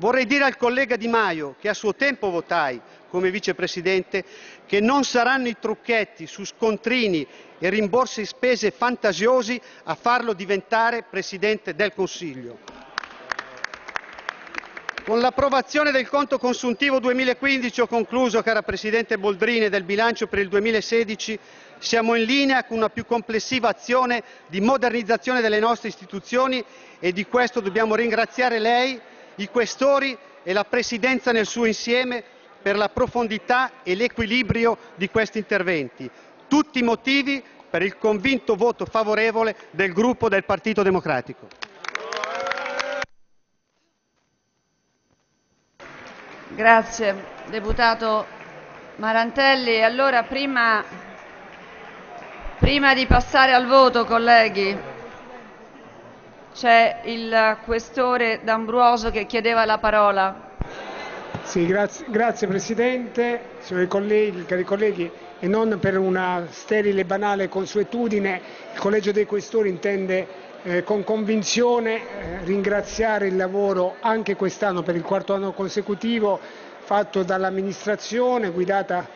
Vorrei dire al collega Di Maio, che a suo tempo votai come vicepresidente, che non saranno i trucchetti su scontrini e rimborsi spese fantasiosi a farlo diventare Presidente del Consiglio. Con l'approvazione del conto consuntivo 2015, ho concluso, cara Presidente Boldrini, del bilancio per il 2016, siamo in linea con una più complessiva azione di modernizzazione delle nostre istituzioni e di questo dobbiamo ringraziare lei i Questori e la Presidenza nel suo insieme per la profondità e l'equilibrio di questi interventi. Tutti motivi per il convinto voto favorevole del gruppo del Partito Democratico. Grazie, deputato Marantelli. Allora, prima, prima di passare al voto, colleghi, c'è il questore D'Ambruoso che chiedeva la parola. Sì, grazie, grazie Presidente, signori colleghi, cari colleghi, e non per una sterile e banale consuetudine, il Collegio dei Questori intende eh, con convinzione eh, ringraziare il lavoro anche quest'anno per il quarto anno consecutivo fatto dall'amministrazione guidata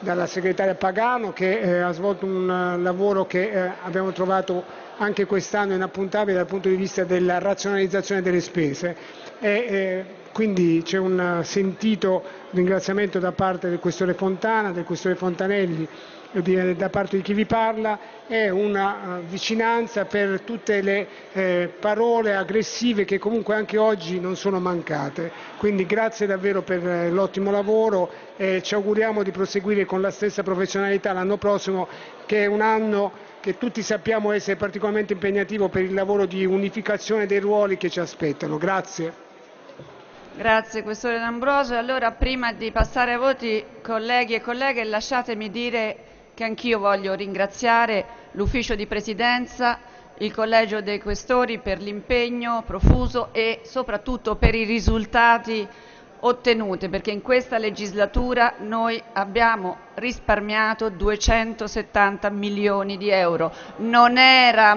dalla segretaria Pagano che eh, ha svolto un uh, lavoro che eh, abbiamo trovato anche quest'anno inappuntabile dal punto di vista della razionalizzazione delle spese. E, eh, quindi c'è un sentito ringraziamento da parte del questore Fontana, del questore Fontanelli da parte di chi vi parla e una uh, vicinanza per tutte le eh, parole aggressive che comunque anche oggi non sono mancate. Quindi grazie davvero per eh, l'ottimo lavoro e ci auguriamo di proseguire con la stessa professionalità l'anno prossimo che è un anno che tutti sappiamo essere particolarmente impegnativo per il lavoro di unificazione dei ruoli che ci aspettano. Grazie. Grazie Questore D'Ambrosio. Allora, prima di passare ai voti, colleghi e colleghe, lasciatemi dire che anch'io voglio ringraziare l'Ufficio di Presidenza, il Collegio dei Questori per l'impegno profuso e soprattutto per i risultati ottenuti, perché in questa legislatura noi abbiamo risparmiato 270 milioni di euro. Non era